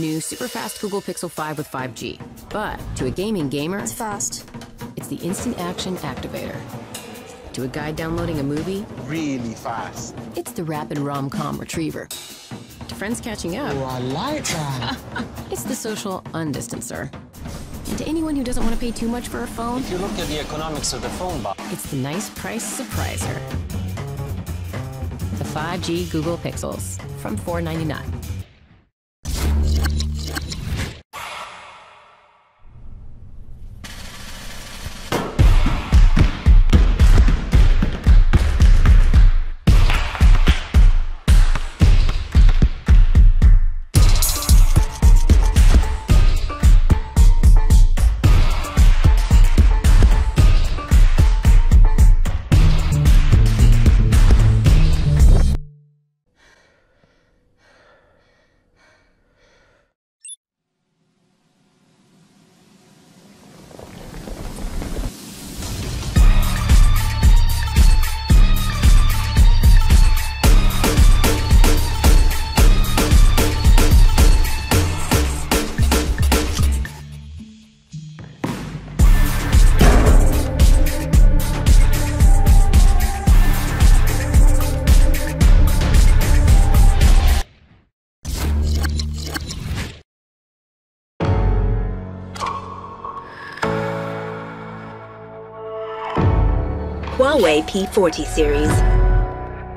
This is the new super fast Google Pixel 5 with 5G. But to a gaming gamer, It's fast. it's the instant action activator. To a guy downloading a movie, really fast. it's the rapid rom-com retriever. To friends catching up, Oh, I like that. it's the social undistancer. And to anyone who doesn't want to pay too much for a phone, If you look at the economics of the phone box, it's the nice price surpriser. The 5G Google Pixels from $499. Huawei P40 series.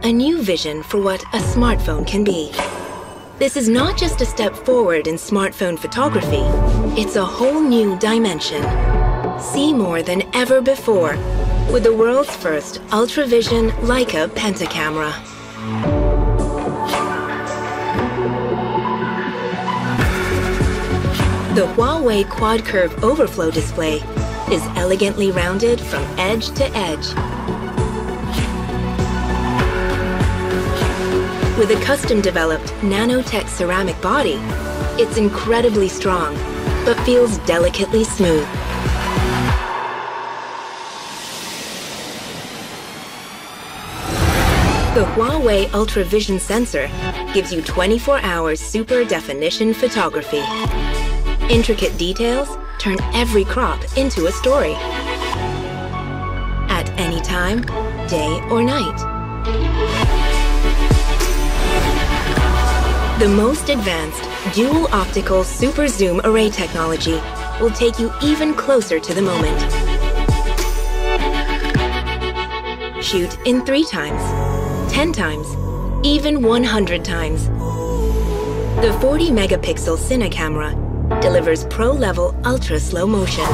A new vision for what a smartphone can be. This is not just a step forward in smartphone photography, it's a whole new dimension. See more than ever before with the world's first ultravision Leica pentacamera. The Huawei Quad Curve Overflow display is elegantly rounded from edge to edge. With a custom-developed nanotech ceramic body, it's incredibly strong, but feels delicately smooth. The Huawei Ultravision sensor gives you 24 hours super definition photography. Intricate details turn every crop into a story. At any time, day or night. The most advanced dual optical super zoom array technology will take you even closer to the moment. Shoot in three times, 10 times, even 100 times. The 40 megapixel Cine camera delivers pro-level ultra slow motion,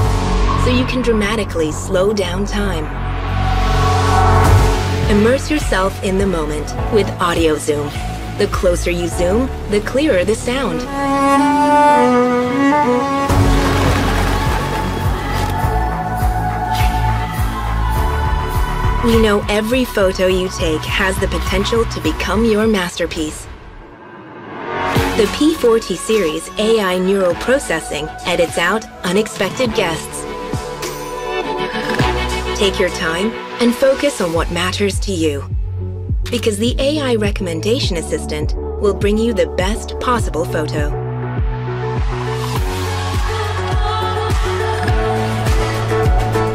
so you can dramatically slow down time. Immerse yourself in the moment with Audio Zoom. The closer you zoom, the clearer the sound. We know every photo you take has the potential to become your masterpiece. The P40 series AI neural processing edits out unexpected guests. Take your time and focus on what matters to you. Because the AI recommendation assistant will bring you the best possible photo.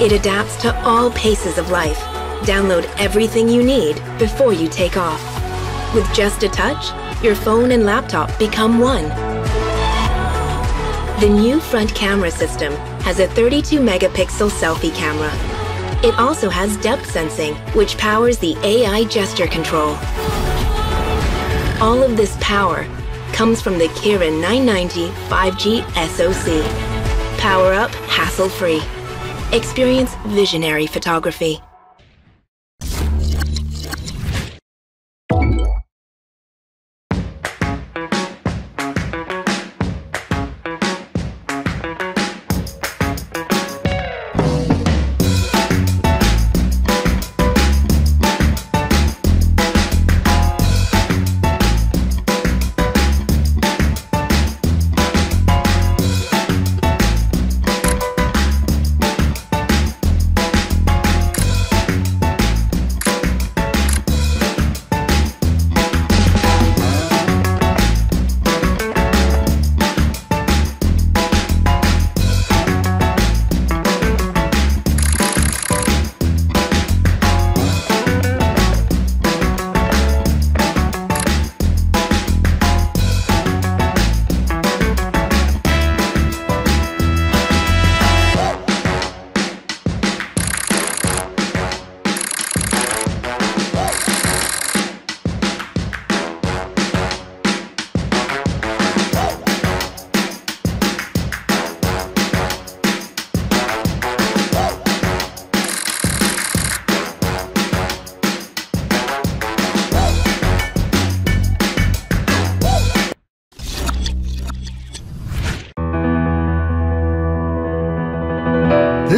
It adapts to all paces of life. Download everything you need before you take off. With just a touch, your phone and laptop become one. The new front camera system has a 32 megapixel selfie camera. It also has depth sensing, which powers the AI gesture control. All of this power comes from the Kirin 990 5G SoC. Power up hassle-free. Experience visionary photography.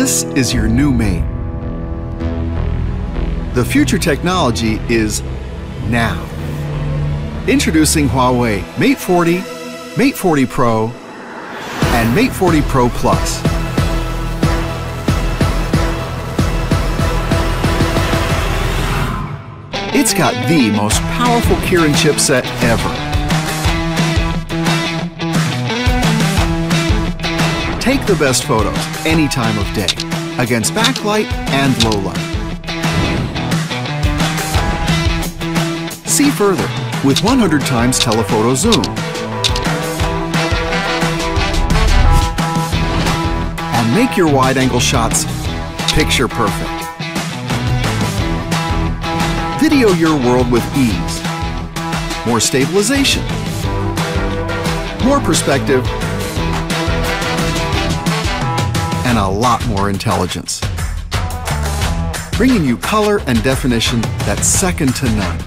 Is your new mate. The future technology is now. Introducing Huawei Mate 40, Mate 40 Pro, and Mate 40 Pro Plus. It's got the most powerful Kirin chipset ever. Take the best photos any time of day against backlight and low light. See further with 100 times telephoto zoom. And make your wide-angle shots picture perfect. Video your world with ease. More stabilization. More perspective. And a lot more intelligence. Bringing you color and definition that's second to none.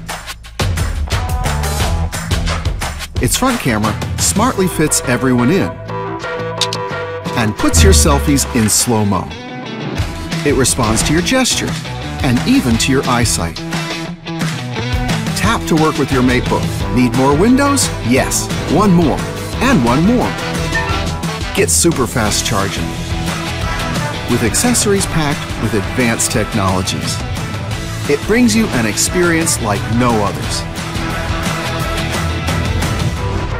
Its front camera smartly fits everyone in and puts your selfies in slow-mo. It responds to your gesture and even to your eyesight. Tap to work with your MateBook. Need more windows? Yes, one more, and one more. Get super fast charging with accessories packed with advanced technologies. It brings you an experience like no others.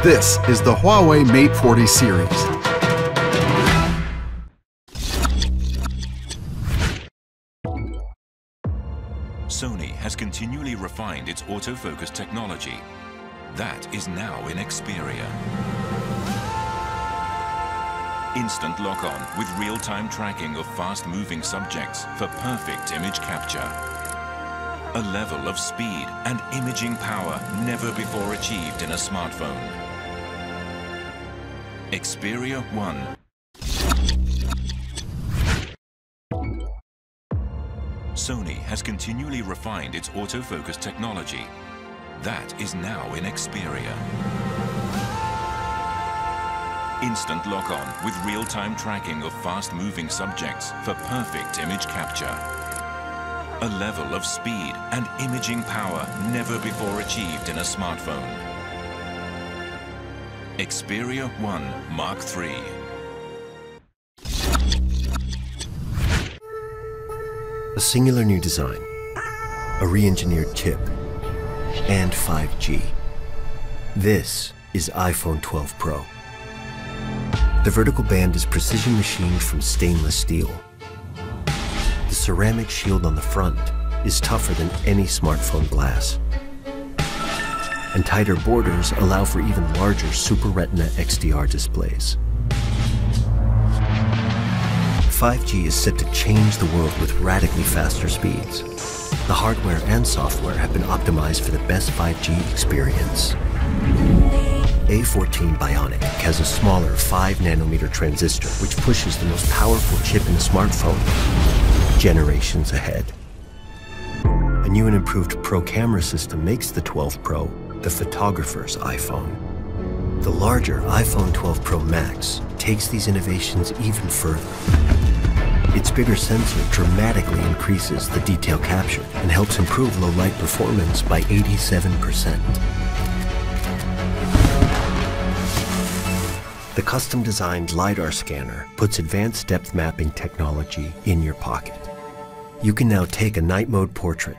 This is the Huawei Mate 40 series. Sony has continually refined its autofocus technology. That is now in Xperia. Instant lock-on with real-time tracking of fast-moving subjects for perfect image capture. A level of speed and imaging power never before achieved in a smartphone. Xperia 1 Sony has continually refined its autofocus technology. That is now in Xperia. Instant lock-on with real-time tracking of fast-moving subjects for perfect image capture. A level of speed and imaging power never before achieved in a smartphone. Xperia 1 Mark III. A singular new design, a re-engineered chip, and 5G. This is iPhone 12 Pro. The vertical band is precision machined from stainless steel. The ceramic shield on the front is tougher than any smartphone glass. And tighter borders allow for even larger Super Retina XDR displays. 5G is set to change the world with radically faster speeds. The hardware and software have been optimized for the best 5G experience. A14 Bionic has a smaller 5 nanometer transistor which pushes the most powerful chip in a smartphone generations ahead. A new and improved Pro camera system makes the 12 Pro the photographer's iPhone. The larger iPhone 12 Pro Max takes these innovations even further. Its bigger sensor dramatically increases the detail capture and helps improve low light performance by 87%. The custom designed LiDAR scanner puts advanced depth mapping technology in your pocket. You can now take a night mode portrait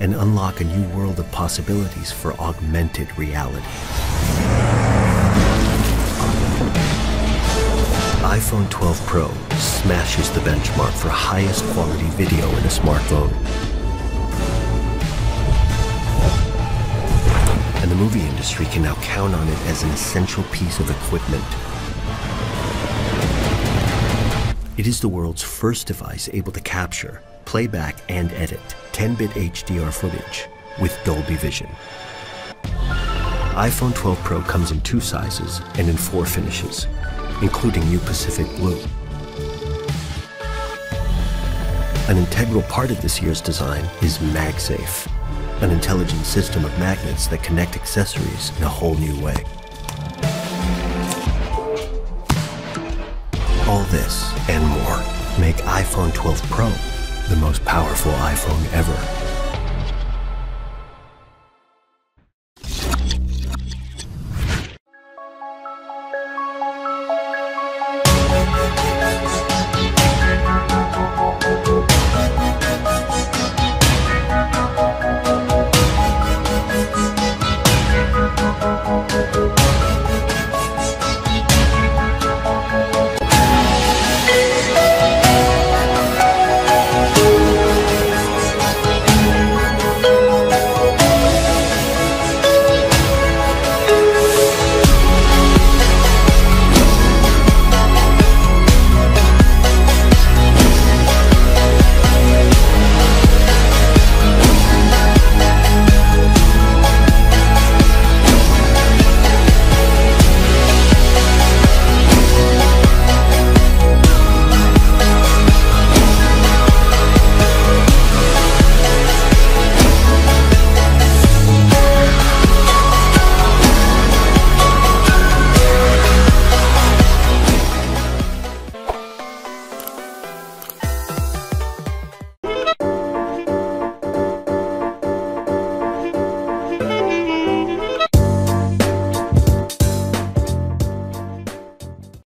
and unlock a new world of possibilities for augmented reality. iPhone 12 Pro smashes the benchmark for highest quality video in a smartphone. And the movie industry can now count on it as an essential piece of equipment. It is the world's first device able to capture, playback, and edit 10-bit HDR footage with Dolby Vision. iPhone 12 Pro comes in two sizes and in four finishes, including New Pacific Blue. An integral part of this year's design is MagSafe, an intelligent system of magnets that connect accessories in a whole new way. This and more make iPhone 12 Pro the most powerful iPhone ever.